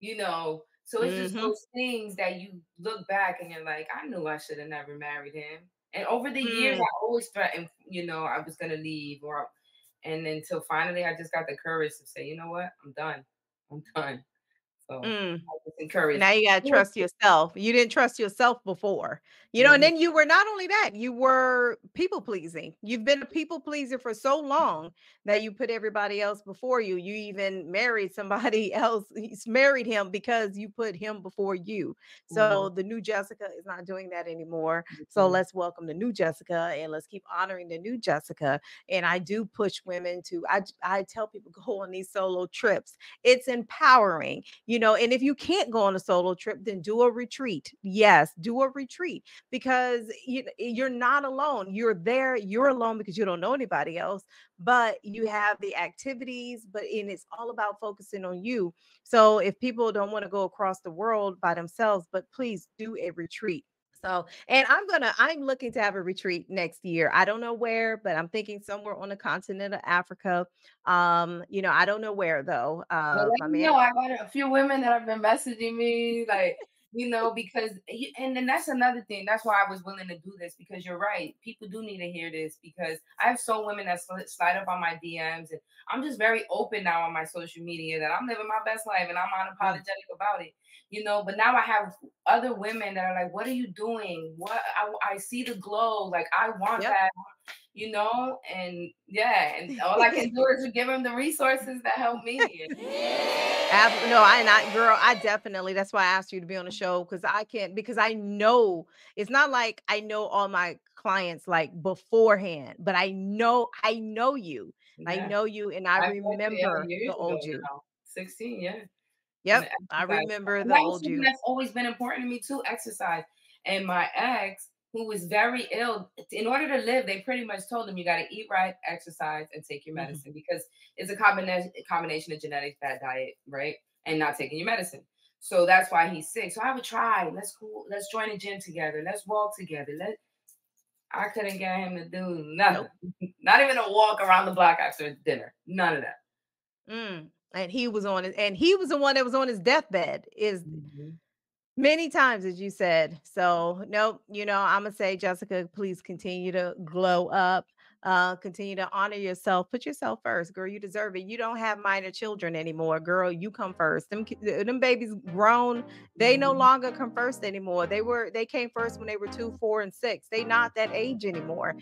You know, so it's just Mhm. those things that you look back and you're like, I knew I should have never married him. And over the years, Mm. I always threatened, you know, I was gonna leave, or and until finally, I just got the courage to say, you know what, I'm done. I'm done. So Mm. I was encouraged. Now you gotta trust yourself. You didn't trust yourself before, you know, and Mhm. then you were not only that, you were people pleasing. You've been a people pleaser for so long that you put everybody else before you. You even married somebody else. He's married him because you put him before you. Mhm. So the new Jessica is not doing that anymore. So Mhm. let's welcome the new Jessica and let's keep honoring the new Jessica. And I do push women to I I tell people go on these solo trips. It's empowering you know and if you can't go on a solo trip then do a retreat. Yes do a retreat because you, eh, you're not alone. You're there you're alone because you don't know anybody else but you have the activities but and it's all about focusing on you. So if people don't want to go across the world by themselves but please do a retreat so, and I'm gonna, I'm looking to have a retreat next year. I don't know where, but I'm thinking somewhere on the continent of Africa. Um, you know, I don't know where though. Well, Uh, my know. I got a few women that have been messaging me, like, you know, because, and then that's another thing. That's why I was willing to do this because you're right. People do need to hear this because I have so women that sli- slide up on my DMs, and I'm just very open now on my social media that I'm living my best life and I'm Mm, unapologetic about it, you know. But now I have other women that are like, "What are you doing? What? I, I see the glow. Like, I want yep. that." You know, and yeah, and all I can do is give them the resources that help me. No, I and I girl, I definitely that's why I asked you to be on the show because I can't because I know it's not like I know all my clients like beforehand, but I know I know you. I know you and I I yeah, remember the old you. now. 16, yeah. Yep, I remember the old you. that's always been important to me too, exercise. And my ex, who was very ill, in order to live, they pretty much told him you got to eat right, exercise, and take your Mhm. medicine because it's a combination combination of genetics, bad diet, right, and not taking your medicine. So that's why he's sick. So I would try. Let's go. Let's join a gym together. Let's walk together. Let I couldn't get him to do nothing. Nope. Not even a walk around the block after dinner. None of that. Mm. And he was on it, and he was the one that was on his deathbed. Is Mhm. Many times, as you said. So, nope, you know, I'm gonna say, Jessica, please continue to glow up. Uh, continue to honor yourself. Put yourself first, girl. You deserve it. You don't have minor children anymore, girl. You come first. Them, them babies grown. They no Mhm. longer come first anymore. They were they came first when they were two, four, and six. They not that age anymore.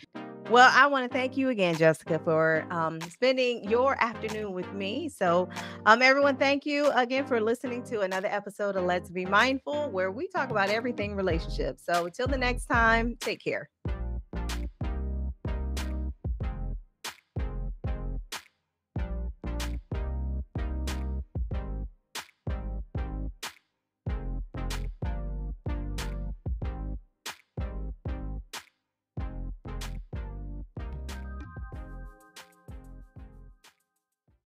Well, I want to thank you again, Jessica, for um, spending your afternoon with me. So, um, everyone, thank you again for listening to another episode of Let's Vee Mindful, where we talk about everything relationships. So, until the next time, take care.